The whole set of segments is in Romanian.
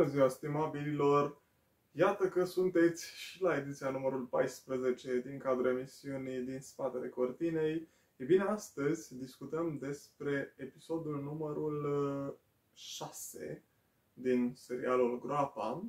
Bună ziua, stimabililor! Iată că sunteți și la ediția numărul 14 din cadrul emisiunii din spatele cortinei. E bine, astăzi discutăm despre episodul numărul 6 uh, din serialul Groapa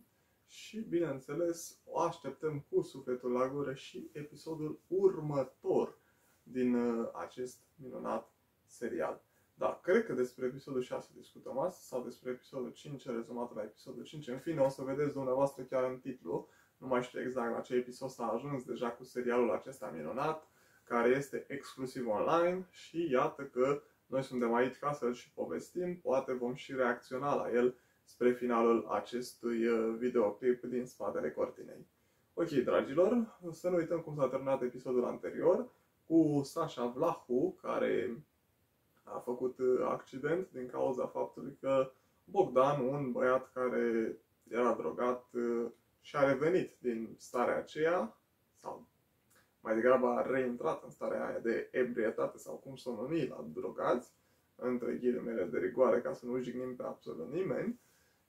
și, bineînțeles, o așteptăm cu sufletul la gură și episodul următor din uh, acest minunat serial. Da, cred că despre episodul 6 discutăm astăzi sau despre episodul 5, rezumat la episodul 5. În fine, o să vedeți dumneavoastră chiar în titlu. Nu mai știu exact la ce episod s-a ajuns deja cu serialul acesta minunat, care este exclusiv online și iată că noi suntem aici ca să-l și povestim, poate vom și reacționa la el spre finalul acestui uh, videoclip din spatele cortinei. Ok, dragilor, să nu uităm cum s-a terminat episodul anterior cu Sasha Vlahu, care a făcut uh, accident din cauza faptului că Bogdan, un băiat care era drogat uh, și a revenit din starea aceea, sau mai degrabă a reintrat în starea aia de ebrietate sau cum să o numi la drogați, între ghilimele de rigoare ca să nu jignim pe absolut nimeni,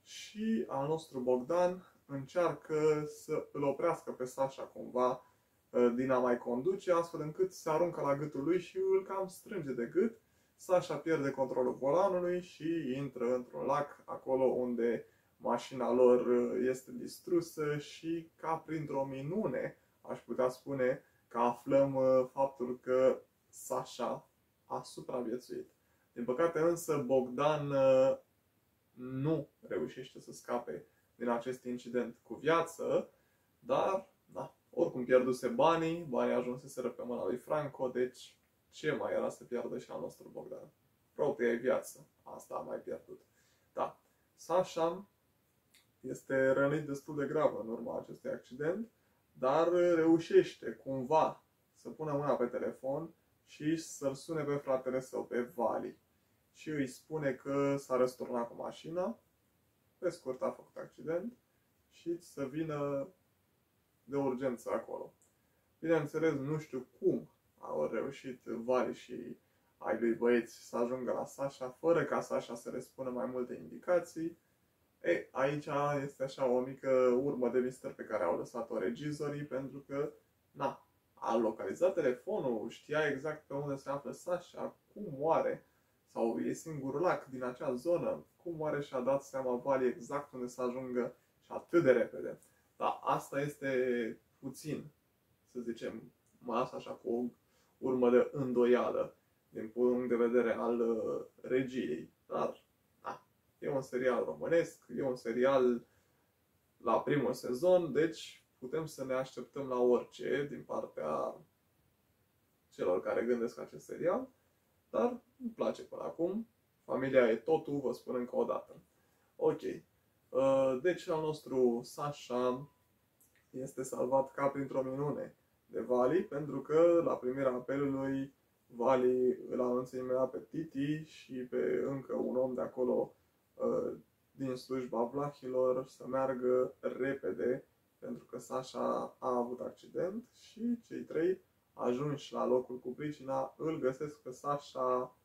și al nostru Bogdan încearcă să îl oprească pe Sasha cumva uh, din a mai conduce, astfel încât se aruncă la gâtul lui și îl cam strânge de gât Sasha pierde controlul volanului și intră într-un lac, acolo unde mașina lor uh, este distrusă și ca printr-o minune, aș putea spune, că aflăm uh, faptul că Sasha a supraviețuit. Din păcate însă Bogdan uh, nu reușește să scape din acest incident cu viață, dar da, oricum pierduse banii, banii ajunseseră pe mâna lui Franco, deci ce mai era să piardă și al nostru Bogdan? Propria viață. Asta a mai pierdut. Da. Sasha este rănit destul de grav în urma acestui accident, dar reușește cumva să pună mâna pe telefon și să-l sune pe fratele său, pe Vali. Și îi spune că s-a răsturnat cu mașina, pe scurt a făcut accident și să vină de urgență acolo. Bineînțeles, nu știu cum au reușit Vali și ai lui băieți să ajungă la Sasha, fără ca Sasha să le spună mai multe indicații. E, aici este așa o mică urmă de mister pe care au lăsat-o regizorii, pentru că, na, a localizat telefonul, știa exact pe unde se află Sasha, cum moare, sau e singurul lac din acea zonă, cum moare și-a dat seama Vali exact unde să ajungă și atât de repede. Dar asta este puțin, să zicem, mai asta așa cu o urmă de îndoială din punct de vedere al uh, regiei. Dar, da, e un serial românesc, e un serial la primul sezon, deci putem să ne așteptăm la orice din partea celor care gândesc acest serial, dar îmi place până acum. Familia e totul, vă spun încă o dată. Ok. Uh, deci al nostru Sasha este salvat ca printr-o minune de Vali, pentru că la primirea apelului Vali îl anunță imediat pe Titi și pe încă un om de acolo uh, din slujba Vlahilor să meargă repede pentru că Sasha a avut accident și cei trei ajunși la locul cu pricina îl găsesc pe Sasha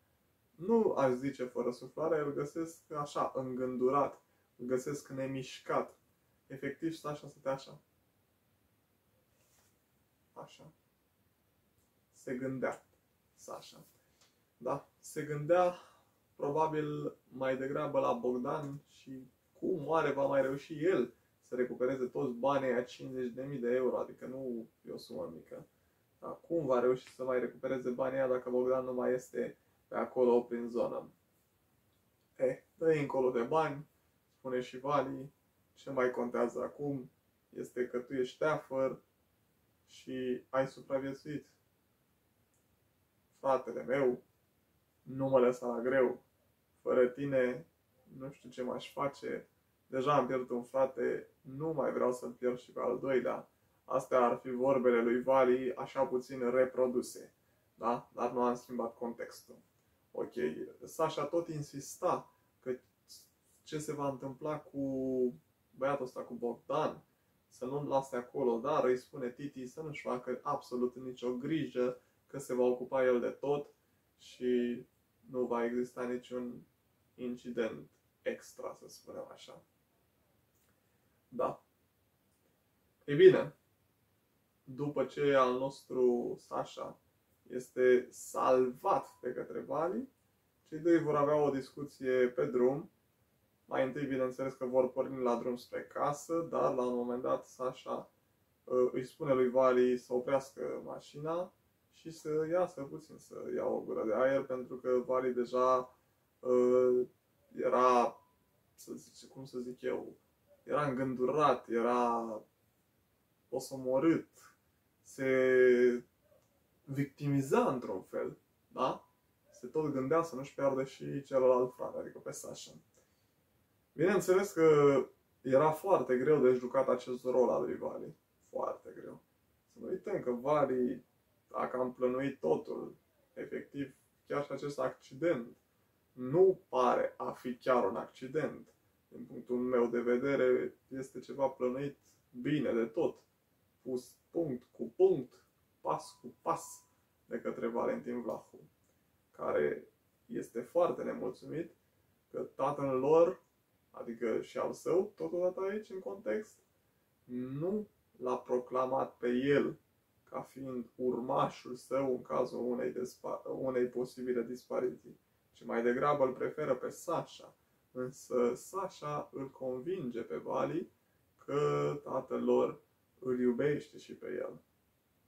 nu aș zice fără suflare, îl găsesc așa, îngândurat, îl găsesc nemișcat. Efectiv, Sasha stătea așa. Așa. Se gândea. Sasha. Da? Se gândea probabil mai degrabă la Bogdan și cum oare va mai reuși el să recupereze toți banii a 50.000 de euro, adică nu e o sumă mică. Da? Cum va reuși să mai recupereze banii aia dacă Bogdan nu mai este pe acolo prin zonă? Eh, dă încolo de bani, spune și Vali, ce mai contează acum este că tu ești șteafăr și ai supraviețuit fratele meu, nu mă lăsa la greu. Fără tine, nu știu ce m-aș face. Deja am pierdut un frate, nu mai vreau să-l pierd și pe al doilea. Astea ar fi vorbele lui Vali, așa puțin reproduse. Da? Dar nu am schimbat contextul. Ok, Sasha tot insista că ce se va întâmpla cu băiatul ăsta, cu Bogdan, să nu-l lase acolo, dar îi spune Titi să nu-și facă absolut nicio grijă că se va ocupa el de tot și nu va exista niciun incident extra, să spunem așa. Da. Ei bine, după ce al nostru Sasha este salvat de către Vali, cei doi vor avea o discuție pe drum. Mai întâi, bineînțeles că vor porni la drum spre casă, dar la un moment dat Sasha uh, îi spune lui Vali să oprească mașina și să iasă puțin, să ia o gură de aer, pentru că Vali deja uh, era, să zic, cum să zic eu, era îngândurat, era osomorât, se victimiza într-un fel, da? Se tot gândea să nu-și piardă și celălalt frate, adică pe Sasha. Bineînțeles că era foarte greu de jucat acest rol al lui Vali. Foarte greu. Să nu uităm că Vali a cam plănuit totul. Efectiv, chiar și acest accident nu pare a fi chiar un accident. Din punctul meu de vedere, este ceva plănuit bine de tot. Pus punct cu punct, pas cu pas de către Valentin Vlahu, care este foarte nemulțumit că tatăl lor, adică și al său, totodată aici în context, nu l-a proclamat pe el ca fiind urmașul său în cazul unei, unei posibile dispariții, ci mai degrabă îl preferă pe Sasha. Însă Sasha îl convinge pe Vali că tatăl lor îl iubește și pe el.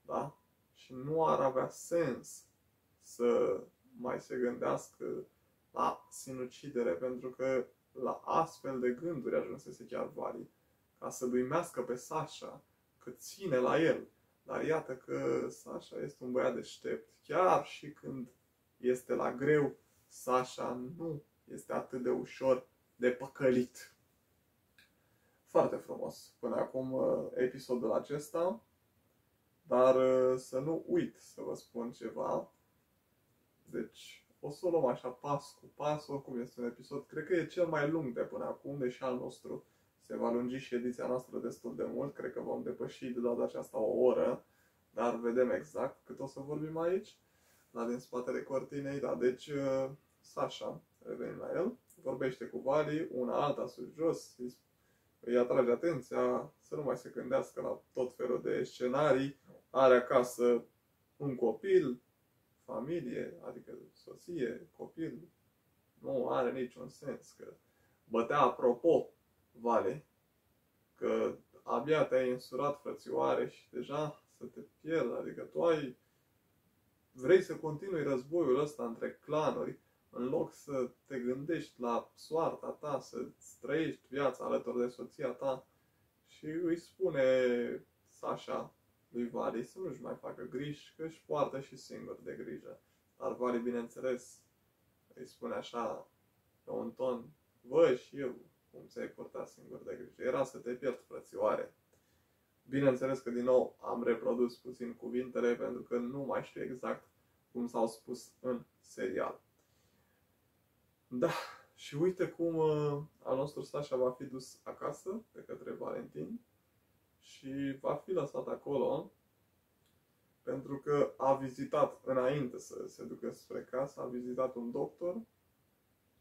Da? Și nu ar avea sens să mai se gândească la sinucidere, pentru că la astfel de gânduri ajunsese chiar Vali, ca să duimească pe Sasha, că ține la el. Dar iată că Sasha este un băiat deștept. Chiar și când este la greu, Sasha nu este atât de ușor de păcălit. Foarte frumos până acum uh, episodul acesta, dar uh, să nu uit să vă spun ceva. Deci, o să o luăm așa pas cu pas, oricum este un episod, cred că e cel mai lung de până acum, deși al nostru se va lungi și ediția noastră destul de mult, cred că vom depăși de data aceasta o oră, dar vedem exact cât o să vorbim aici, la din spatele cortinei, da, deci uh, Sasha, revenim la el, vorbește cu Vali, una alta sus jos, îi atrage atenția să nu mai se gândească la tot felul de scenarii, are acasă un copil, familie, adică soție, copil, nu are niciun sens că bătea apropo Vale, că abia te-ai însurat frățioare și deja să te pierd, adică tu ai vrei să continui războiul ăsta între clanuri, în loc să te gândești la soarta ta, să trăiești viața alături de soția ta și îi spune Sasha lui Vali să nu-și mai facă griji, că își poartă și singur de grijă. Dar Vali, bineînțeles, îi spune așa, pe un ton, vă și eu, cum ți-ai purtat singur de grijă. Era să te pierd, frățioare. Bineînțeles că din nou am reprodus puțin cuvintele pentru că nu mai știu exact cum s-au spus în serial. Da, și uite cum uh, al nostru Sasha va fi dus acasă de către Valentin și va fi lăsat acolo pentru că a vizitat înainte să se ducă spre casă, a vizitat un doctor.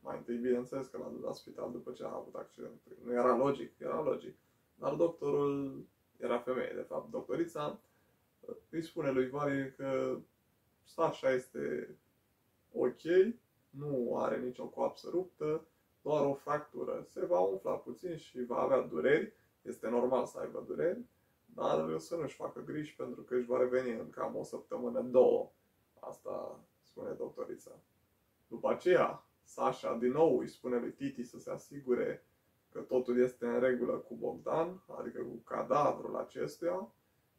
Mai întâi, bineînțeles că l-a dus la spital după ce a avut accident. Nu era logic, era logic. Dar doctorul era femeie, de fapt. Doctorița îi spune lui Vali că Sasha este ok, nu are nicio coapsă ruptă, doar o fractură. Se va umfla puțin și va avea dureri, este normal să aibă dureri, dar să nu-și facă griji pentru că își va reveni în cam o săptămână, două. Asta spune doctorița. După aceea, Sasha din nou îi spune lui Titi să se asigure că totul este în regulă cu Bogdan, adică cu cadavrul acestuia,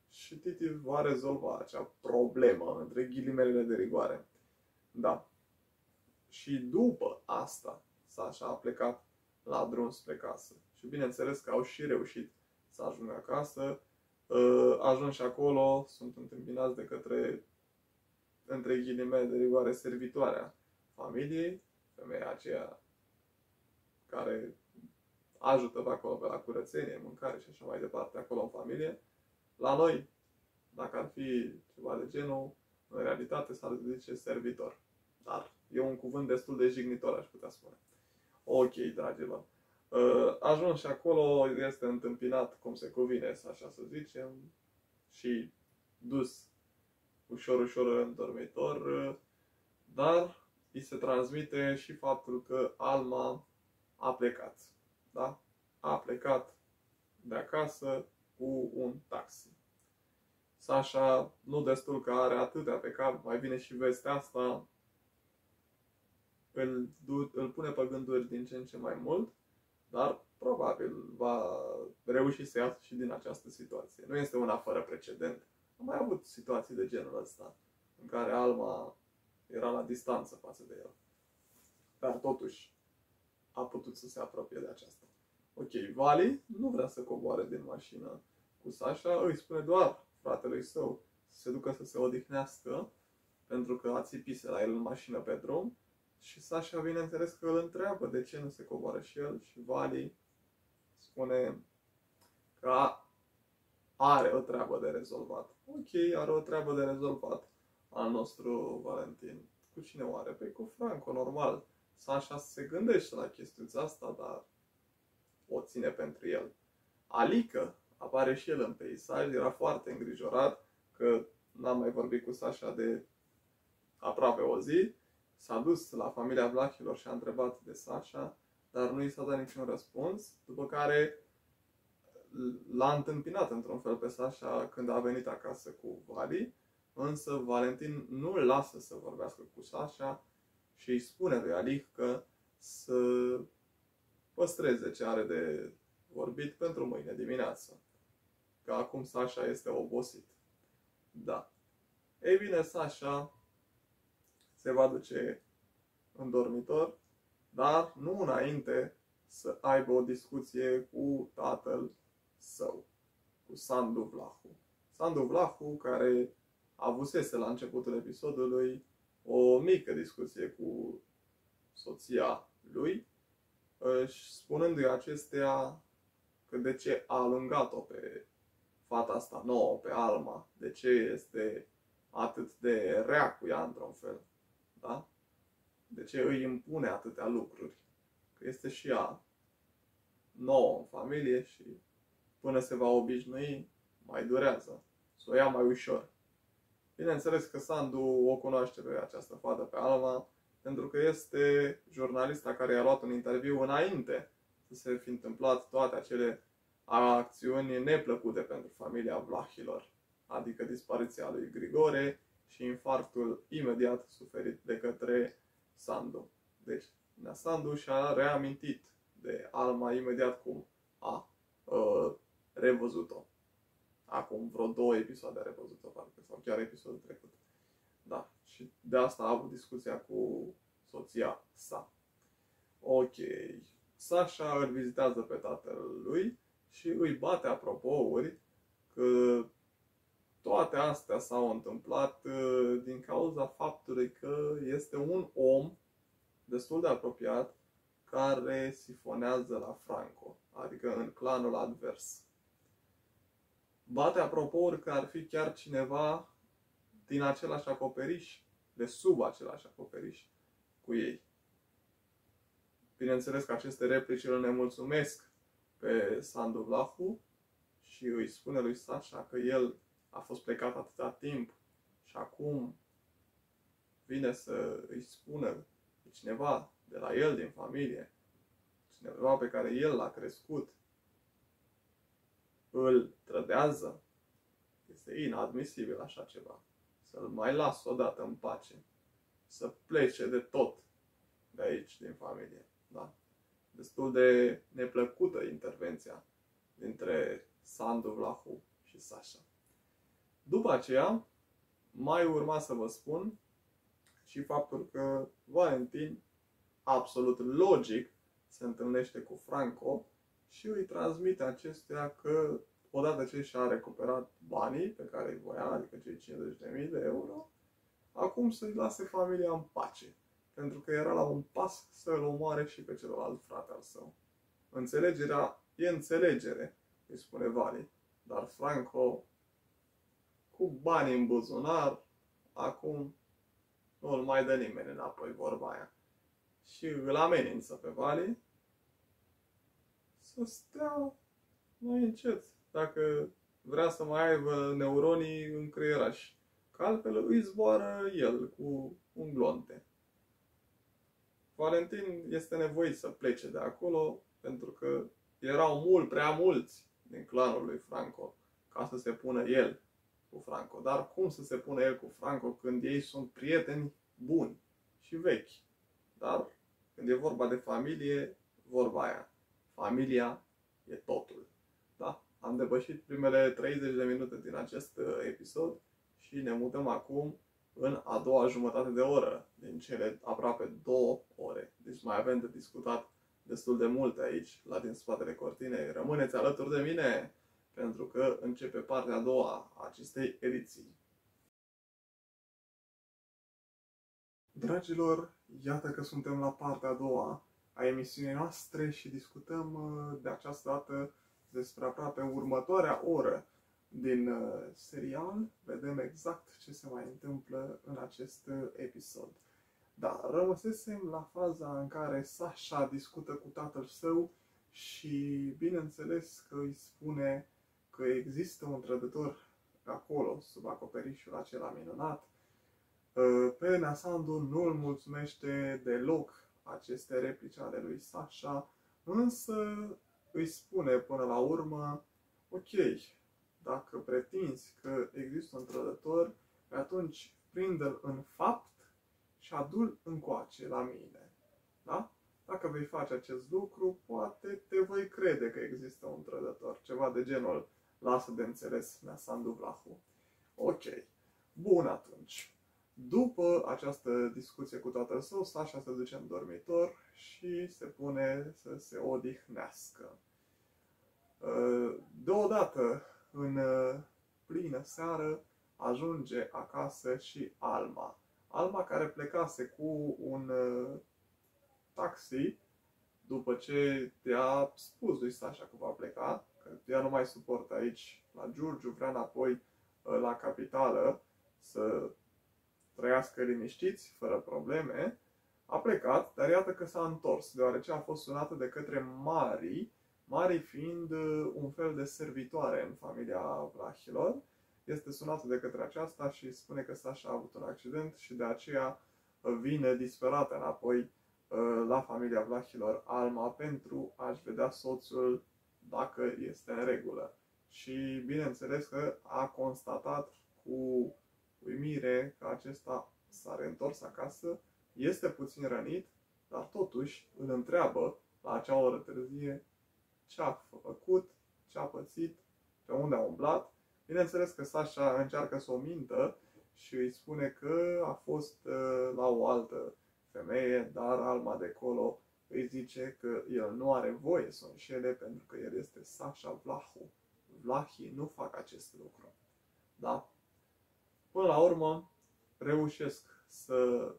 și Titi va rezolva acea problemă, între ghilimelele de rigoare. Da, și după asta, Sasha a plecat la drum spre casă. Și bineînțeles că au și reușit să ajungă acasă. Ă, ajuns și acolo, sunt întâmpinați de către, între ghilimele de rigoare, servitoarea familiei, femeia aceea care ajută pe acolo pe la curățenie, mâncare și așa mai departe, acolo în familie. La noi, dacă ar fi ceva de genul, în realitate s-ar zice servitor. Dar E un cuvânt destul de jignitor, aș putea spune. Ok, dragilor. Uh, ajuns și acolo, este întâmpinat cum se cuvine, așa să zicem, și dus ușor, ușor în dormitor, uh, dar îi se transmite și faptul că Alma a plecat. Da? A plecat de acasă cu un taxi. Sasha, nu destul că are atâtea pe cap, mai vine și vestea asta, îl, îl pune pe gânduri din ce în ce mai mult, dar probabil va reuși să iasă și din această situație. Nu este una fără precedent. Am mai avut situații de genul ăsta, în care Alma era la distanță față de el. Dar totuși a putut să se apropie de aceasta. Ok, Vali nu vrea să coboare din mașină cu Sasha, îi spune doar fratelui său să se ducă să se odihnească, pentru că a țipise la el în mașină pe drum. Și Sasha, bineînțeles, că îl întreabă de ce nu se coboară și el și Vali spune că are o treabă de rezolvat. Ok, are o treabă de rezolvat al nostru Valentin. Cu cine o are? Păi cu Franco, normal. Sasha se gândește la chestiunea asta, dar o ține pentru el. Alică apare și el în peisaj, era foarte îngrijorat că n-am mai vorbit cu Sasha de aproape o zi. S-a dus la familia Vlachilor și a întrebat de Sasha, dar nu i s-a dat niciun răspuns, după care l-a întâmpinat într-un fel pe Sasha când a venit acasă cu Vali, însă Valentin nu îl lasă să vorbească cu Sasha și îi spune lui Alic că să păstreze ce are de vorbit pentru mâine dimineață. Că acum Sasha este obosit. Da. Ei bine, Sasha se va duce în dormitor, dar nu înainte să aibă o discuție cu tatăl său, cu Sandu Vlahu. Sandu Vlahu, care avusese la începutul episodului o mică discuție cu soția lui, spunându-i acestea că de ce a alungat-o pe fata asta nouă, pe Alma, de ce este atât de rea cu ea într-un fel, da? De ce îi impune atâtea lucruri? Că este și ea nouă în familie și până se va obișnui, mai durează. Să o ia mai ușor. Bineînțeles că Sandu o cunoaște pe această fată, pe Alma, pentru că este jurnalista care i-a luat un interviu înainte să se fi întâmplat toate acele acțiuni neplăcute pentru familia Vlahilor, adică dispariția lui Grigore și infarctul imediat suferit de către Sandu. Deci, Nea Sandu și-a reamintit de Alma imediat cum a uh, revăzut-o. Acum vreo două episoade a revăzut-o, parcă, sau chiar episodul trecut. Da, și de asta a avut discuția cu soția sa. Ok, Sasha îl vizitează pe tatăl lui și îi bate apropouri că toate astea s-au întâmplat uh, din cauza faptului că este un om destul de apropiat care sifonează la Franco, adică în clanul advers. Bate apropouri că ar fi chiar cineva din același acoperiș, de sub același acoperiș cu ei. Bineînțeles că aceste replici îl nemulțumesc pe Sandu Vlahu și îi spune lui Sasha că el a fost plecat atâta timp și acum vine să îi spună că cineva de la el din familie, cineva pe care el l-a crescut, îl trădează, este inadmisibil așa ceva. Să-l mai las odată în pace. Să plece de tot de aici, din familie. Da? Destul de neplăcută intervenția dintre Sandu Vlahu și Sasha. După aceea, mai urma să vă spun și faptul că Valentin, absolut logic, se întâlnește cu Franco și îi transmite acestea că odată ce și-a recuperat banii pe care îi voia, adică cei 50.000 de euro, acum să-i lase familia în pace, pentru că era la un pas să îl omoare și pe celălalt frate al său. Înțelegerea e înțelegere, îi spune Vali, dar Franco, cu banii în buzunar, acum nu îl mai dă nimeni înapoi vorba aia. Și îl amenință pe Vali să stea mai încet, dacă vrea să mai aibă neuronii în creieraș. Că altfel îi zboară el cu un glonte. Valentin este nevoit să plece de acolo pentru că erau mult, prea mulți din clanul lui Franco ca să se pună el cu Franco. Dar cum să se pună el cu Franco când ei sunt prieteni buni și vechi? Dar când e vorba de familie, vorba aia. Familia e totul. Da? Am depășit primele 30 de minute din acest uh, episod și ne mutăm acum în a doua jumătate de oră din cele aproape două ore. Deci mai avem de discutat destul de multe aici, la din spatele cortinei. Rămâneți alături de mine, pentru că începe partea a doua a acestei ediții. Dragilor, iată că suntem la partea a doua a emisiunii noastre și discutăm uh, de această dată despre aproape următoarea oră din uh, serial. Vedem exact ce se mai întâmplă în acest uh, episod. Da, rămăsesem la faza în care Sasha discută cu tatăl său și bineînțeles că îi spune că există un trădător acolo, sub acoperișul acela minunat. Pe Nasandu nu îl mulțumește deloc aceste replici ale lui Sasha, însă îi spune până la urmă, ok, dacă pretinzi că există un trădător, atunci prinde-l în fapt și adul încoace la mine. Da? Dacă vei face acest lucru, poate te voi crede că există un trădător. Ceva de genul, lasă de înțeles, Sandu Vlahu. Ok. Bun atunci. După această discuție cu tatăl său, Sasha se duce în dormitor și se pune să se odihnească. Uh, deodată, în uh, plină seară, ajunge acasă și Alma. Alma care plecase cu un uh, taxi după ce te-a spus lui Sasha că va pleca, că ea nu mai suportă aici. La Giurgiu, vrea înapoi la capitală să trăiască liniștiți, fără probleme, a plecat, dar iată că s-a întors, deoarece a fost sunată de către Mari, Mari fiind uh, un fel de servitoare în familia Vlahilor, este sunată de către aceasta și spune că Sasha a avut un accident și de aceea uh, vine disperată înapoi uh, la familia Vlahilor Alma pentru a-și vedea soțul dacă este în regulă. Și bineînțeles că a constatat cu uimire că acesta s-a reîntors acasă, este puțin rănit, dar totuși îl întreabă la acea oră târzie ce a făcut, ce a pățit, pe unde a umblat. Bineînțeles că Sasha încearcă să o mintă și îi spune că a fost uh, la o altă femeie, dar Alma de colo îi zice că el nu are voie să o înșele pentru că el este Sasha Vlahu. Vlahii nu fac acest lucru. Da? Până la urmă, reușesc să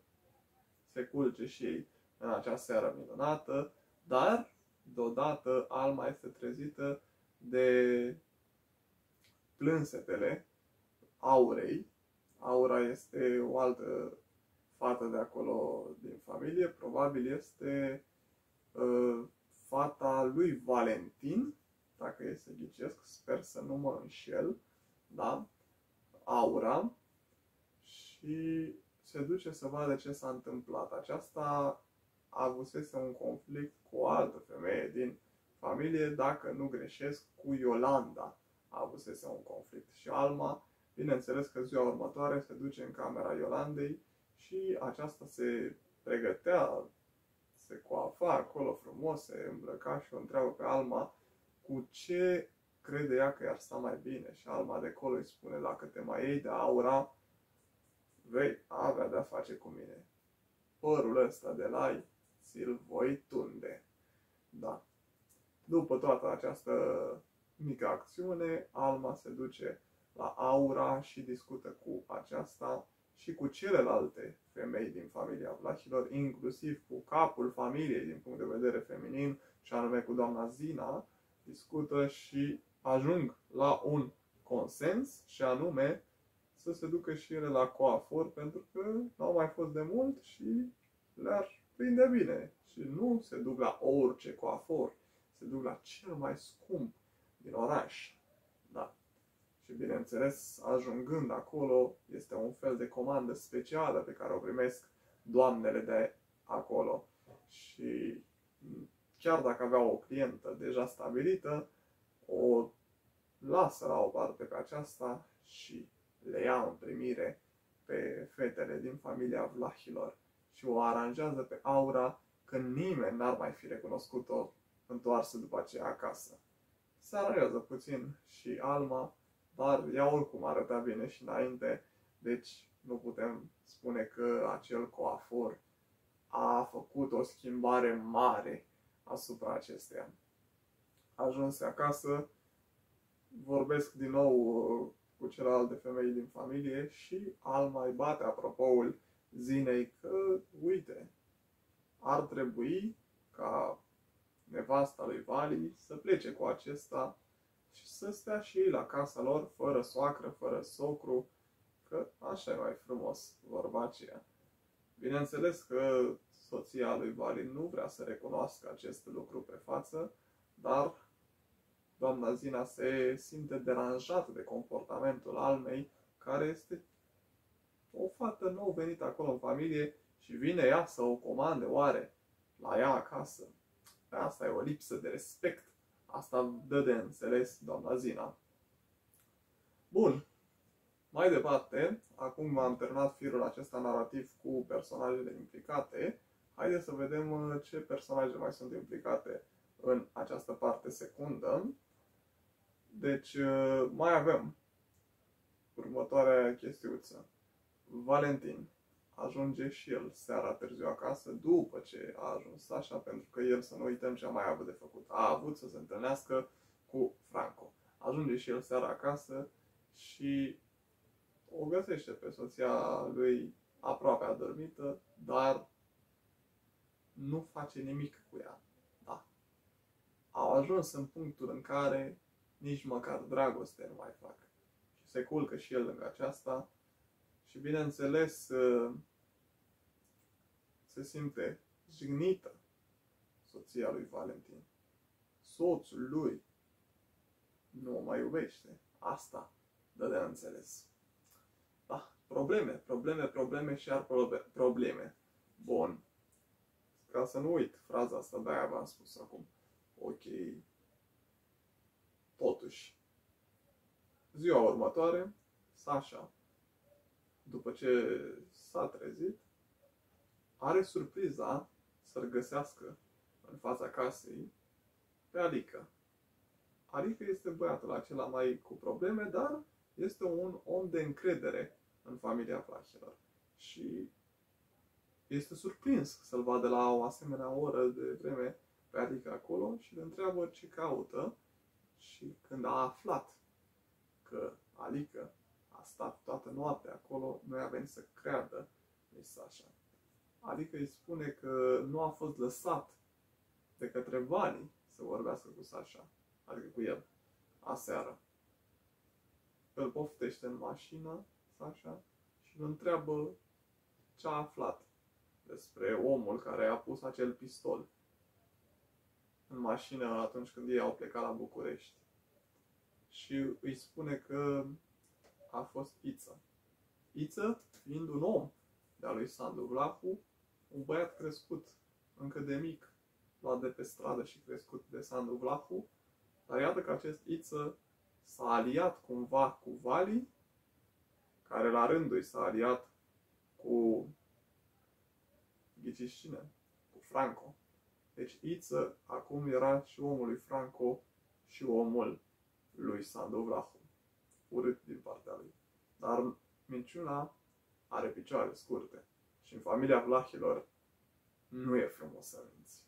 se culce și ei în acea seară minunată, dar deodată Alma este trezită de plânsetele Aurei. Aura este o altă fată de acolo din familie, probabil este uh, fata lui Valentin, dacă e să ghicesc, sper să nu mă înșel, da? Aura, și se duce să vadă ce s-a întâmplat. Aceasta a avusese un conflict cu o altă femeie din familie, dacă nu greșesc, cu Iolanda a avusese un conflict. Și Alma, bineînțeles că ziua următoare se duce în camera Iolandei și aceasta se pregătea, se coafa acolo frumos, se îmbrăca și o întreabă pe Alma cu ce crede ea că i-ar sta mai bine. Și Alma de acolo îi spune, dacă te mai iei de aura, vei avea de-a face cu mine. Părul ăsta de lai ți-l voi tunde. Da. După toată această mică acțiune, Alma se duce la Aura și discută cu aceasta și cu celelalte femei din familia Vlahilor, inclusiv cu capul familiei din punct de vedere feminin, și anume cu doamna Zina, discută și ajung la un consens și anume să se ducă și ele la coafor pentru că nu au mai fost de mult și le-ar prinde bine. Și nu se duc la orice coafor, se duc la cel mai scump din oraș. Da. Și bineînțeles, ajungând acolo, este un fel de comandă specială pe care o primesc doamnele de acolo. Și chiar dacă avea o clientă deja stabilită, o lasă la o parte pe aceasta și le ia în primire pe fetele din familia Vlahilor și o aranjează pe Aura când nimeni n-ar mai fi recunoscut-o întoarsă după aceea acasă. Se aranjează puțin și Alma, dar ea oricum arăta bine și înainte, deci nu putem spune că acel coafor a făcut o schimbare mare asupra acesteia. Ajunse acasă, vorbesc din nou uh, cu celelalte femei din familie și Alma îi bate apropoul zilei că, uite, ar trebui ca nevasta lui Vali să plece cu acesta și să stea și ei la casa lor, fără soacră, fără socru, că așa e mai frumos vorba aceea. Bineînțeles că soția lui Vali nu vrea să recunoască acest lucru pe față, dar doamna Zina se simte deranjată de comportamentul Almei, care este o fată nou venită acolo în familie și vine ea să o comande oare la ea acasă. Asta e o lipsă de respect. Asta dă de înțeles doamna Zina. Bun. Mai departe, acum am terminat firul acesta narrativ cu personajele implicate, haideți să vedem uh, ce personaje mai sunt implicate în această parte secundă. Deci, uh, mai avem următoarea chestiuță. Valentin ajunge și el seara târziu acasă, după ce a ajuns așa, pentru că el, să nu uităm ce a mai avut de făcut. A avut să se întâlnească cu Franco. Ajunge și el seara acasă și o găsește pe soția lui aproape adormită, dar nu face nimic cu ea. Da. Au ajuns în punctul în care nici măcar dragoste nu mai fac. Și se culcă și el lângă aceasta și bineînțeles se simte jignită soția lui Valentin. Soțul lui nu o mai iubește. Asta dă de înțeles. Da, probleme, probleme, probleme și ar probleme. Bun. Ca să nu uit fraza asta, de-aia v-am spus acum. Ok. Totuși, ziua următoare, Sasha, după ce s-a trezit, are surpriza să-l găsească în fața casei pe Alica. Alica este băiatul acela mai cu probleme, dar este un om de încredere în familia Flachilor. Și este surprins să-l vadă la o asemenea oră de vreme pe Alica acolo și îl întreabă ce caută și când a aflat că Alica a stat toată noaptea acolo, noi avem să creadă lui Sasha. Adică îi spune că nu a fost lăsat de către Vali să vorbească cu Sasha, adică cu el, aseară. Îl poftește în mașină, Sasha, și îl întreabă ce a aflat despre omul care a pus acel pistol în mașină atunci când ei au plecat la București. Și îi spune că a fost Iță. Iță fiind un om de-a lui Sandu Vlahu, un băiat crescut încă de mic, luat de pe stradă și crescut de Sandu Vlahu, dar iată că acest Iță s-a aliat cumva cu Vali, care la rândul i s-a aliat cu ghiciți cine? Cu Franco. Deci Iță acum era și omul lui Franco și omul lui Sandu Vlahu. Urât din partea lui. Dar minciuna are picioare scurte. Și în familia Vlahilor nu e frumos să minți.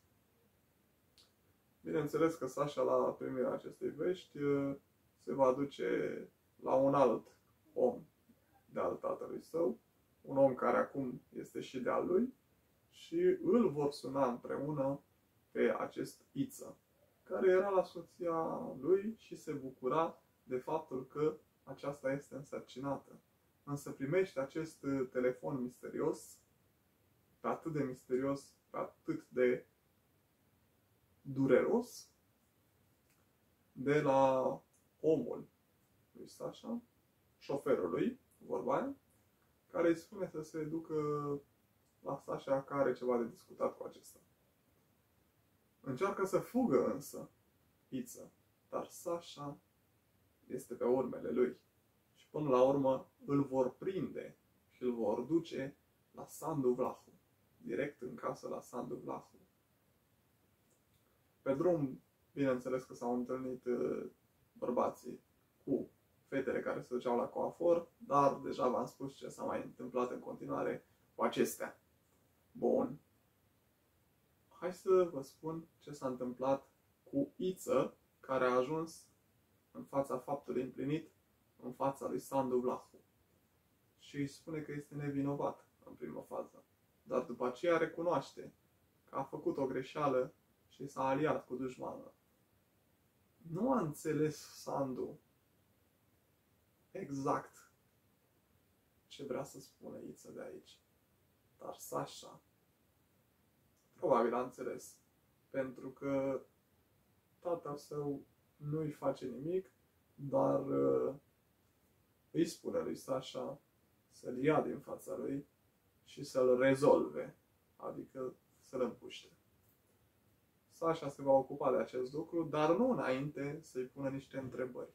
Bineînțeles că Sasha la primirea acestei vești se va duce la un alt om de al tatălui său, un om care acum este și de al lui, și îl vor suna împreună pe acest Iță, care era la soția lui și se bucura de faptul că aceasta este însărcinată. Însă primește acest telefon misterios pe atât de misterios, pe atât de dureros, de la omul lui Sasha, șoferului, vorba aia, care îi spune să se ducă la Sasha care are ceva de discutat cu acesta. Încearcă să fugă însă Iță, dar Sasha este pe urmele lui. Și până la urmă îl vor prinde și îl vor duce la Sandu Vlahu, direct în casă la Sandu Vlahu. Pe drum, bineînțeles că s-au întâlnit uh, bărbații cu fetele care se duceau la coafor, dar deja v-am spus ce s-a mai întâmplat în continuare cu acestea. Bun. Hai să vă spun ce s-a întâmplat cu Iță, care a ajuns în fața faptului împlinit, în fața lui Sandu Vlahu. Și îi spune că este nevinovat în prima fază. Dar după aceea recunoaște că a făcut o greșeală și s-a aliat cu dușmanul. Nu a înțeles Sandu exact ce vrea să spună Iță de aici. Dar Sasha probabil a înțeles. Pentru că tatăl său nu-i face nimic, dar uh, îi spune lui Sasha să-l ia din fața lui și să-l rezolve, adică să-l împuște. Sasha se va ocupa de acest lucru, dar nu înainte să-i pună niște întrebări.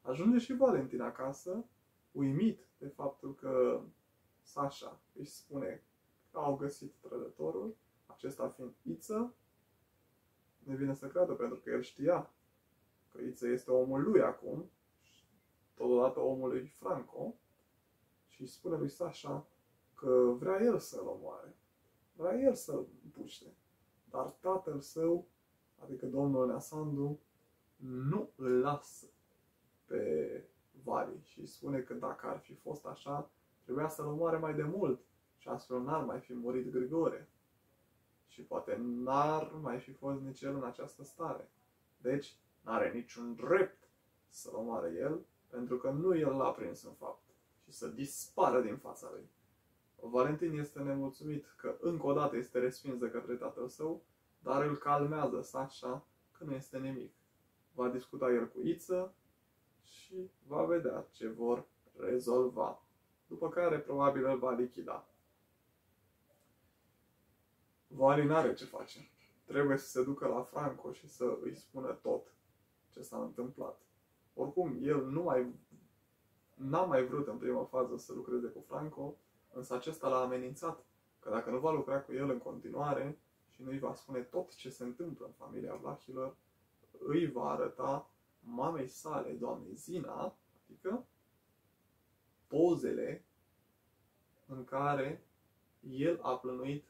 Ajunge și Valentin acasă, uimit de faptul că Sasha îi spune că au găsit trădătorul, acesta fiind Iță, ne vine să creadă pentru că el știa că Iță este omul lui acum, totodată omul lui Franco, și îi spune lui Sasha că vrea el să-l omoare, vrea el să-l împuște, dar tatăl său, adică domnul Neasandu, nu îl lasă pe Vali și spune că dacă ar fi fost așa, trebuia să-l omoare mai de mult și astfel n-ar mai fi murit Grigore. Și poate n-ar mai fi fost nici el în această stare. Deci, n-are niciun drept să-l omoare el, pentru că nu el l-a prins în fapt și să dispară din fața lui. Valentin este nemulțumit că încă o dată este respins de către tatăl său, dar îl calmează Sasha că nu este nimic. Va discuta el cu Iță și va vedea ce vor rezolva. După care probabil îl va lichida. Vali n-are ce face. Trebuie să se ducă la Franco și să îi spună tot ce s-a întâmplat. Oricum, el nu mai n-a mai vrut în prima fază să lucreze cu Franco, însă acesta l-a amenințat că dacă nu va lucra cu el în continuare și nu îi va spune tot ce se întâmplă în familia Vlachilor, îi va arăta mamei sale, doamnei Zina, adică pozele în care el a plănuit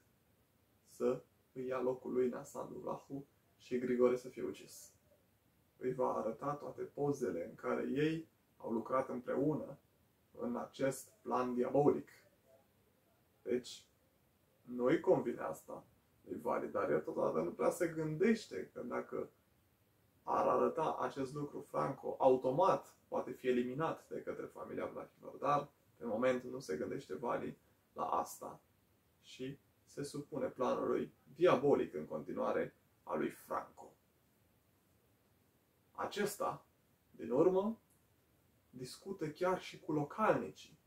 să îi ia locul lui Nasandu Vlahu și Grigore să fie ucis. Îi va arăta toate pozele în care ei au lucrat împreună în acest plan diabolic. Deci, nu-i convine asta lui Vali, dar el totodată nu prea se gândește că dacă ar arăta acest lucru Franco, automat poate fi eliminat de către familia Vlachilor, dar pe moment nu se gândește Vali la asta și se supune planului diabolic în continuare a lui Franco. Acesta, din urmă, discută chiar și cu localnicii,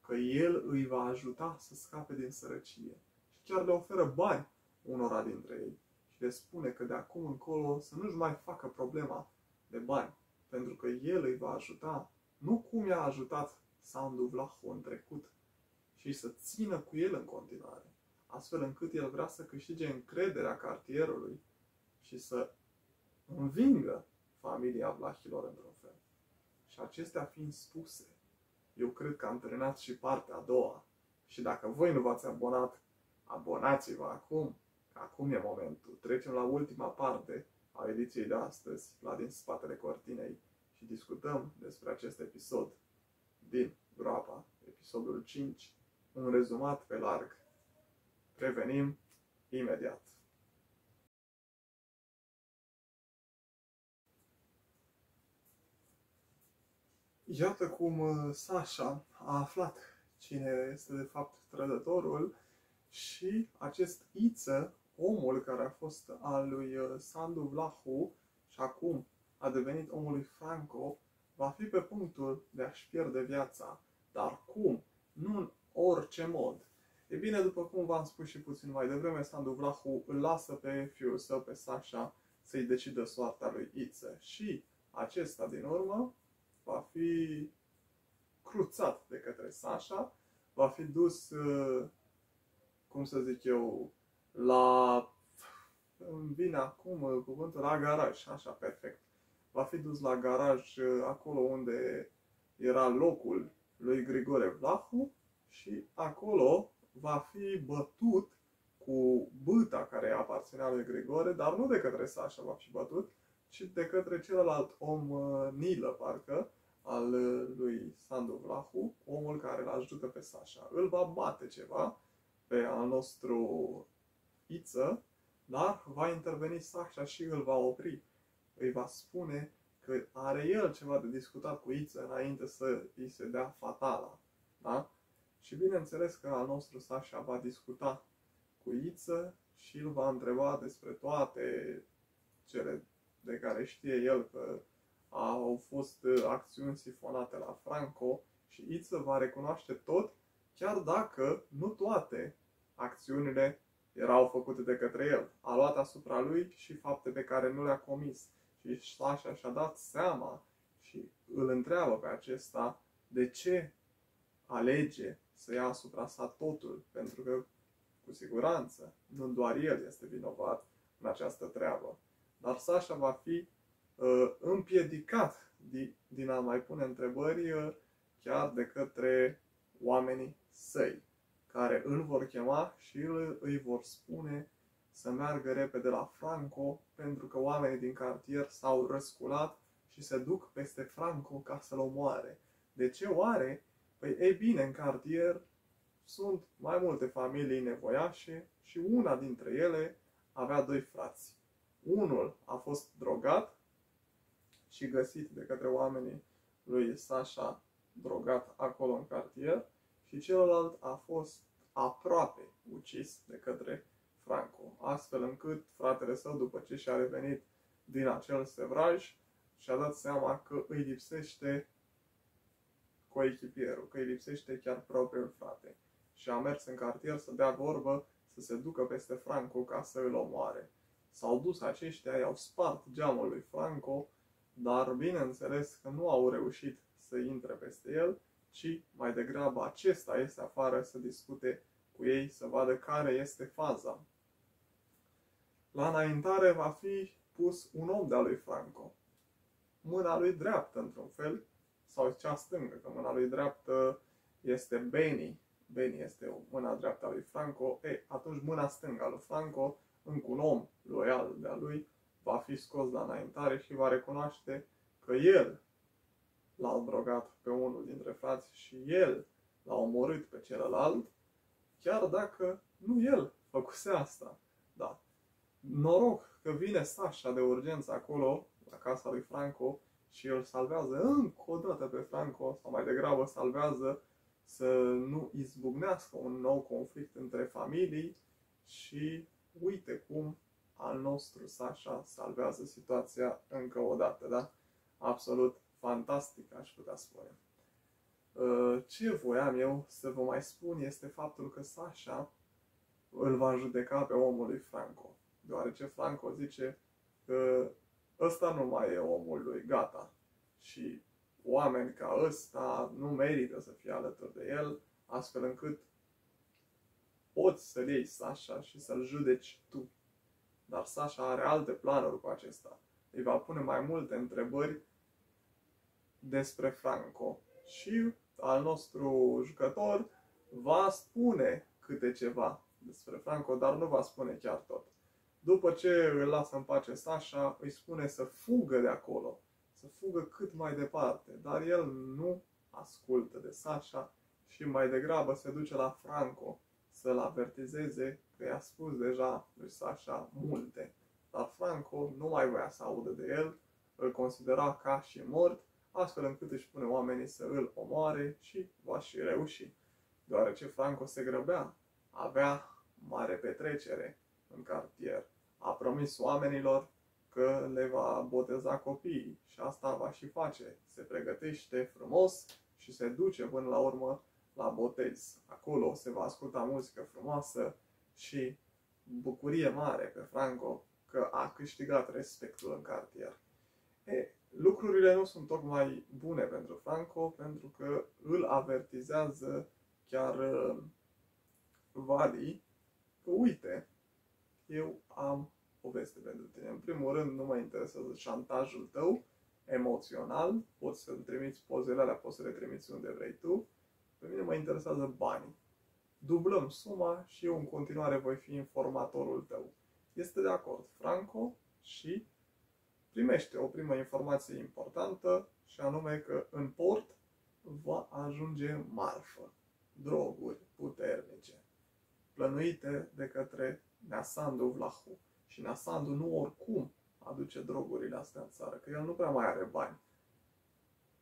că el îi va ajuta să scape din sărăcie și chiar le oferă bani unora dintre ei și le spune că de acum încolo să nu-și mai facă problema de bani, pentru că el îi va ajuta, nu cum i-a ajutat Sandu Vlahu în trecut, și să țină cu el în continuare, astfel încât el vrea să câștige încrederea cartierului și să învingă familia Vlachilor într-un fel. Și acestea fiind spuse, eu cred că am terminat și partea a doua. Și dacă voi nu v-ați abonat, abonați-vă acum Acum e momentul. Trecem la ultima parte a ediției de astăzi, la din spatele cortinei, și discutăm despre acest episod din groapa, episodul 5, un rezumat pe larg. Revenim imediat. Iată cum uh, Sasha a aflat cine este de fapt trădătorul și acest Iță omul care a fost al lui uh, Sandu Vlahu și acum a devenit omul lui Franco, va fi pe punctul de a-și pierde viața. Dar cum? Nu în orice mod. E bine, după cum v-am spus și puțin mai devreme, Sandu Vlahu îl lasă pe fiul său, pe Sasha, să-i decidă soarta lui Iță. Și acesta, din urmă, va fi cruțat de către Sasha, va fi dus, uh, cum să zic eu, la... Îmi vine acum uh, cuvântul la garaj, așa, perfect. Va fi dus la garaj, uh, acolo unde era locul lui Grigore Vlahu și acolo va fi bătut cu băta care aparținea lui Grigore, dar nu de către Sasha va fi bătut, ci de către celălalt om, Nilă, parcă, al lui Sandu Vlahu, omul care îl ajută pe Sasha. Îl va bate ceva pe al nostru Iță, dar va interveni Sasha și îl va opri. Îi va spune că are el ceva de discutat cu Iță înainte să îi se dea fatala. Da? Și bineînțeles că al nostru Sasha va discuta cu Iță și îl va întreba despre toate cele de care știe el că au fost uh, acțiuni sifonate la Franco și Iță va recunoaște tot, chiar dacă nu toate acțiunile erau făcute de către el. A luat asupra lui și fapte pe care nu le-a comis. Și Sasha și-a dat seama și îl întreabă pe acesta de ce alege să ia asupra sa totul, pentru că, cu siguranță, nu doar el este vinovat în această treabă. Dar Sasha va fi uh, împiedicat din a mai pune întrebări uh, chiar de către oamenii săi, care îl vor chema și îi vor spune să meargă repede la Franco, pentru că oamenii din cartier s-au răsculat și se duc peste Franco ca să-l omoare. De ce oare? Păi, ei bine, în cartier sunt mai multe familii nevoiașe și una dintre ele avea doi frați. Unul a fost drogat și găsit de către oamenii lui Sasha drogat acolo în cartier și celălalt a fost aproape ucis de către Franco, astfel încât fratele său, după ce și-a revenit din acel sevraj, și-a dat seama că îi lipsește coechipierul, că îi lipsește chiar propriul frate. Și a mers în cartier să dea vorbă să se ducă peste Franco ca să îl omoare. S-au dus aceștia, i-au spart geamul lui Franco dar bineînțeles că nu au reușit să intre peste el, ci mai degrabă acesta este afară să discute cu ei, să vadă care este faza. La înaintare va fi pus un om de-a lui Franco. Mâna lui dreaptă, într-un fel, sau cea stângă, că mâna lui dreaptă este Beni. Beni este mâna dreaptă a lui Franco. E, atunci mâna stângă a lui Franco, încă un om loial de-a lui, va fi scos la înaintare și va recunoaște că el l-a drogat pe unul dintre frați și el l-a omorât pe celălalt, chiar dacă nu el făcuse asta. Da. Noroc că vine Sasha de urgență acolo, la casa lui Franco, și îl salvează încă o dată pe Franco, sau mai degrabă salvează să nu izbucnească un nou conflict între familii și uite cum al nostru Sasha salvează situația încă o dată, da? Absolut fantastic, aș putea spune. Uh, ce voiam eu să vă mai spun este faptul că Sasha îl va judeca pe omul lui Franco, deoarece Franco zice că ăsta nu mai e omul lui, gata. Și oameni ca ăsta nu merită să fie alături de el, astfel încât poți să-l iei Sasha și să-l judeci tu dar Sasha are alte planuri cu acesta. Îi va pune mai multe întrebări despre Franco și al nostru jucător va spune câte ceva despre Franco, dar nu va spune chiar tot. După ce îl lasă în pace Sasha, îi spune să fugă de acolo, să fugă cât mai departe, dar el nu ascultă de Sasha și mai degrabă se duce la Franco să-l avertizeze că i-a spus deja lui Sasha multe. Dar Franco nu mai voia să audă de el, îl considera ca și mort, astfel încât își pune oamenii să îl omoare și va și reuși. Deoarece Franco se grăbea, avea mare petrecere în cartier. A promis oamenilor că că le va boteza copiii și asta va și face. Se pregătește frumos și se duce până la urmă la botez. Acolo se va asculta muzică frumoasă și bucurie mare pe Franco că a câștigat respectul în cartier. E, lucrurile nu sunt tocmai bune pentru Franco pentru că îl avertizează chiar uh, Vali că uite, eu am o veste pentru tine. În primul rând, nu mă interesează șantajul tău emoțional, poți să-mi trimiți pozele alea, poți să le trimiți unde vrei tu. Pe mine mă interesează banii. Dublăm suma și eu în continuare voi fi informatorul tău. Este de acord Franco și primește o primă informație importantă și anume că în port va ajunge marfă, droguri puternice, plănuite de către Neasandu Vlahu. Și Neasandu nu oricum aduce drogurile astea în țară, că el nu prea mai are bani.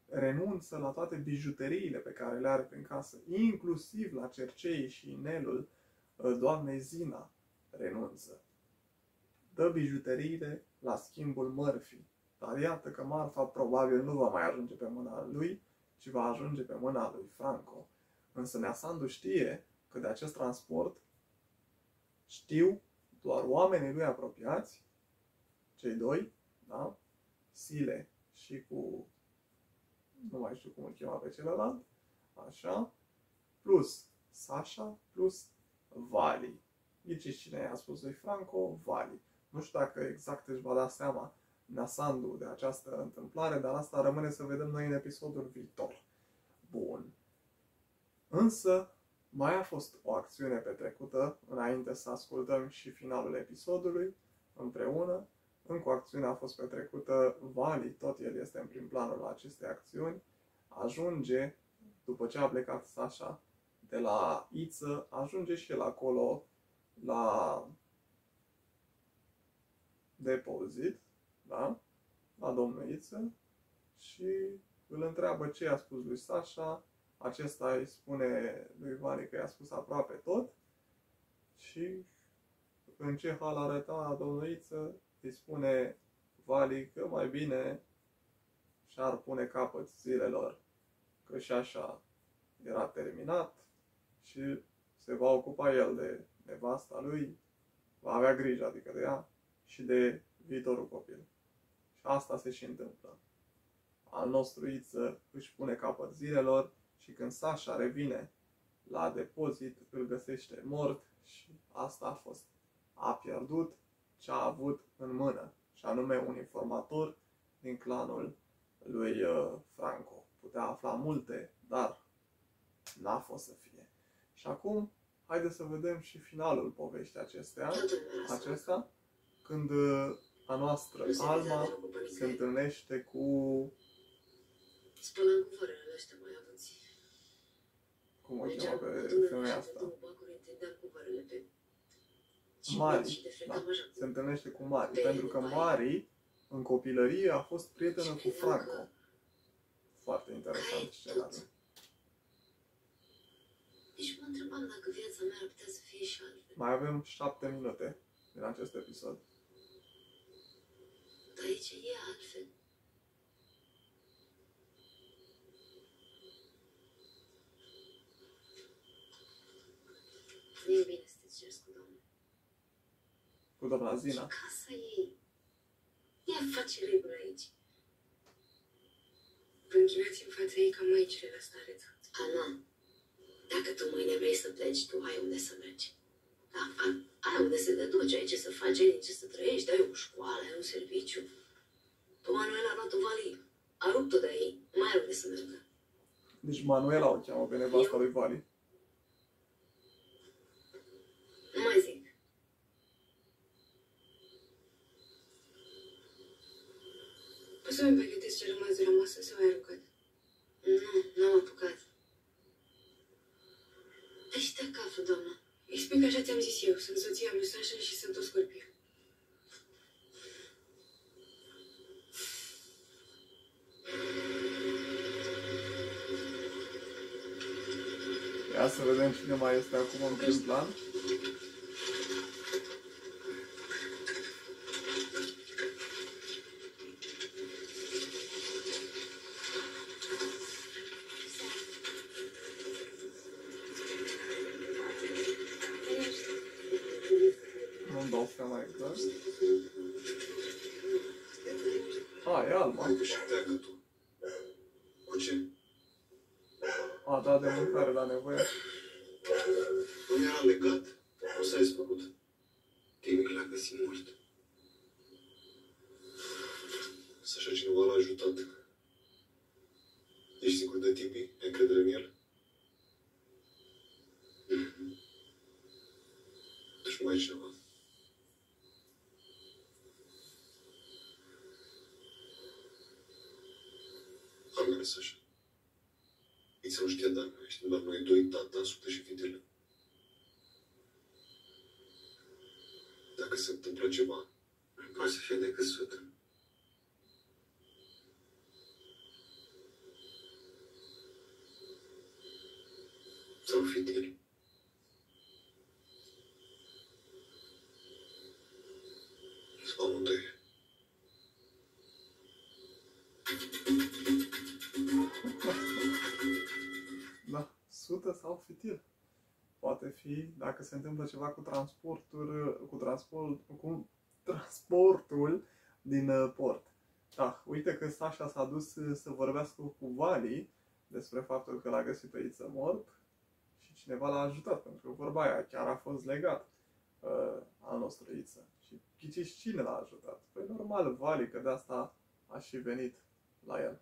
Renunță la toate bijuteriile pe care le are prin casă, inclusiv la cercei și inelul uh, doamnei Zina renunță. Dă bijuteriile la schimbul mărfii, dar iată că marfa probabil nu va mai ajunge pe mâna lui, ci va ajunge pe mâna lui Franco. Însă Neasandu știe că de acest transport știu doar oamenii lui apropiați, cei doi, da? Sile și cu, nu mai știu cum îl chema pe celălalt, așa, plus Sasha, plus Vali. Ghici cine i-a spus lui Franco? Vali. Nu știu dacă exact își va da seama Nasandu de această întâmplare, dar asta rămâne să vedem noi în episodul viitor. Bun. Însă, mai a fost o acțiune petrecută înainte să ascultăm și finalul episodului împreună. Încă o acțiune a fost petrecută, Vali, tot el este în prim planul acestei acțiuni, ajunge, după ce a plecat Sasha de la Iță, ajunge și el acolo la depozit, da? la domnul Iță și îl întreabă ce a spus lui Sasha, acesta îi spune lui Vali că i-a spus aproape tot și în ce hal arăta domnul Iță, îi spune Vali că mai bine și-ar pune capăt zilelor, că și așa era terminat și se va ocupa el de nevasta lui, va avea grijă, adică de ea, și de viitorul copil. Și asta se și întâmplă. Al nostru Iță își pune capăt zilelor și când Sasha revine la depozit, îl găsește mort și asta a fost. A pierdut ce a avut în mână, și anume un informator din clanul lui uh, Franco. Putea afla multe, dar n-a fost să fie. Și acum, haideți să vedem și finalul poveștii acestea, acesta, când uh, a noastră, Alma, se întâlnește cu... Spălam cu fărele ăștia mai avuți. Cum o Deci, cheamă pe adună femeia și asta? două bacuri, întindea cu fărele pe... și Mari, și de da, frecam așa. se întâlnește cu Mari, pentru că Mari, în copilărie, a fost prietenă cu Franco. Foarte interesant scenariu. Deci mă întrebam dacă viața mea ar putea să fie și altfel. Mai avem șapte minute din acest episod. Dar aici e altfel. Nu e bine să te ceri cu domnul. Cu doamna Zina. Și casa ei. Ea face regulă aici. Vă închinați în fața ei ca maicile la stareță. Ana, dacă tu mâine vrei să pleci, tu ai unde să mergi. Da, a- ai unde să te duci, ai ce să faci, ai din ce să trăiești, ai o școală, ai un serviciu. Tu, Manuel, a luat-o Vali, a rupt-o de ei, mai are unde să meargă. Deci Manuela o cheamă pe nevasta lui Vali. Nu mai zic. Poți să-mi pregătesc ce rămas de la masă sau ai aruncat? Nu, n-am apucat. Deci te acafă, doamna. Explic așa ți-am zis eu. Sunt soția lui Sasha și sunt o scorpiu. Ia să vedem cine mai este acum în prim plan. A, e Alma. Hai că și pleacă tu. Cu ce? A, da, de mâncare la nevoie. Nu era legat. Nu s-a făcut. Timic l-a găsit mort. Să așa cineva l-a ajutat. Ești sigur de Tipi? Ai încredere în el? Mhm. Deci mai e ceva. Am mers așa. Iți nu știa dacă ești doar noi doi, tata, sute și fetele. Dacă se întâmplă ceva, sau fitil. Poate fi, dacă se întâmplă ceva cu transportul, cu, transport, cu transportul din uh, port. Da, uite că Sasha s-a dus uh, să vorbească cu Vali despre faptul că l-a găsit pe Iță mort și cineva l-a ajutat, pentru că vorba aia chiar a fost legat uh, al nostru Iță. Și ghiciți cine l-a ajutat? Păi normal, Vali, că de asta a și venit la el.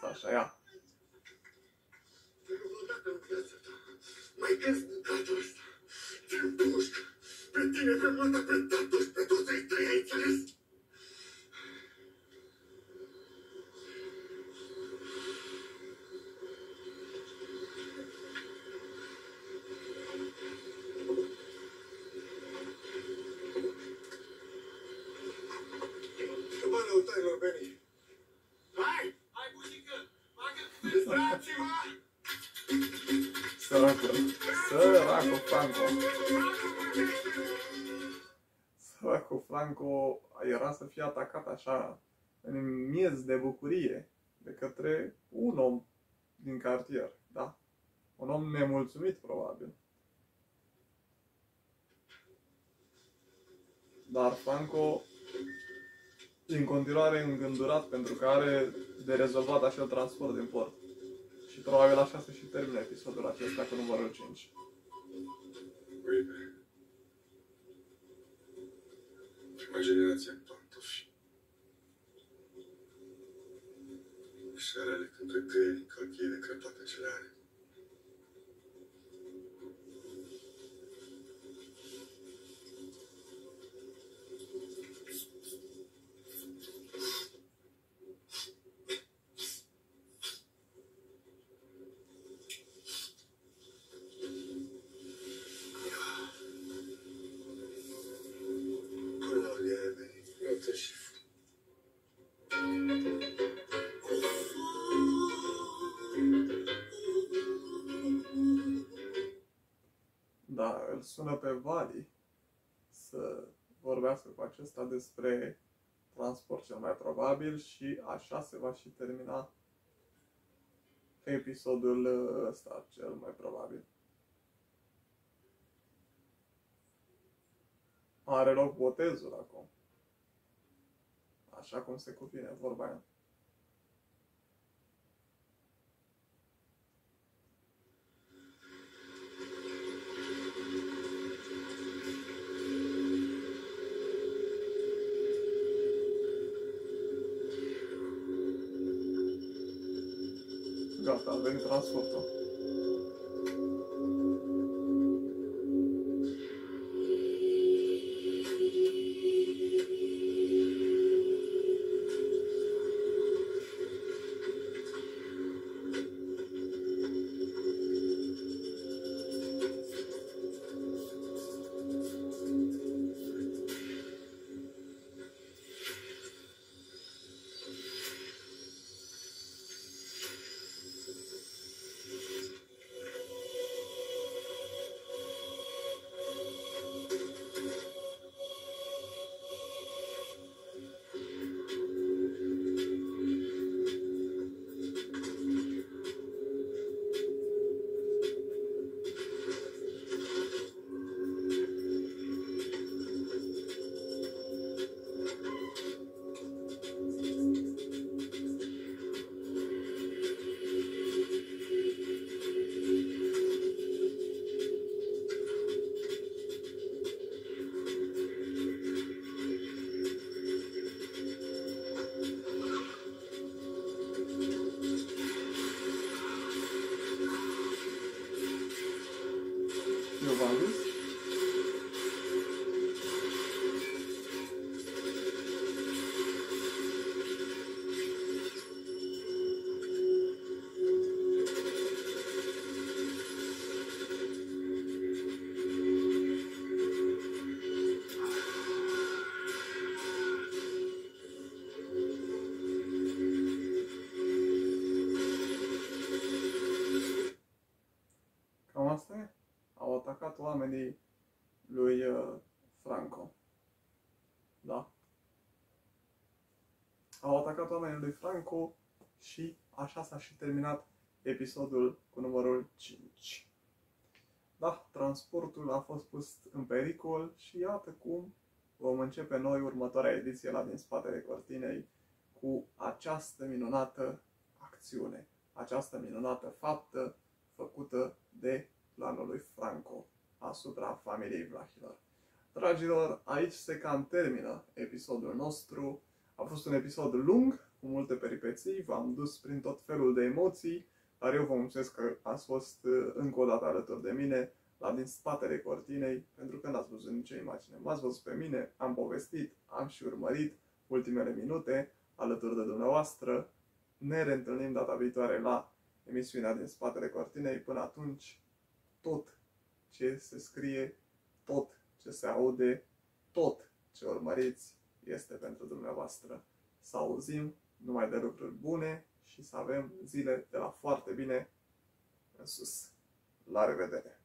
Sasha, ia. Vreodată în viața ta mai crezi mâncatul ăsta. Te împușc pe tine, pe mata, pe tatăl și pe toți ai tăi, ai înțeles? Atacat așa în miez de bucurie de către un om din cartier, da? Un om nemulțumit, probabil. Dar Franco e în continuare îngândurat pentru că are de rezolvat acel transport din port. Și probabil așa se și termină episodul acesta cu numărul 5. Uite. Șarele când pe gâini, călchii sună pe Vali să vorbească cu acesta despre transport cel mai probabil și așa se va și termina episodul ăsta cel mai probabil. Are loc botezul acum. Așa cum se cuvine vorba aia. Gata, atacat oamenii lui uh, Franco. Da. Au atacat oamenii lui Franco și așa s-a și terminat episodul cu numărul 5. Da, transportul a fost pus în pericol și iată cum vom începe noi următoarea ediție la din spatele cortinei cu această minunată acțiune, această minunată faptă făcută de planul lui Franco asupra familiei Vlahilor. Dragilor, aici se cam termină episodul nostru. A fost un episod lung, cu multe peripeții, v-am dus prin tot felul de emoții, dar eu vă mulțumesc că ați fost uh, încă o dată alături de mine la din spatele cortinei, pentru că n-ați văzut nicio imagine. M-ați văzut pe mine, am povestit, am și urmărit ultimele minute alături de dumneavoastră. Ne reîntâlnim data viitoare la emisiunea din spatele cortinei. Până atunci, tot ce se scrie, tot ce se aude, tot ce urmăriți este pentru dumneavoastră. Să auzim numai de lucruri bune și să avem zile de la foarte bine în sus. La revedere!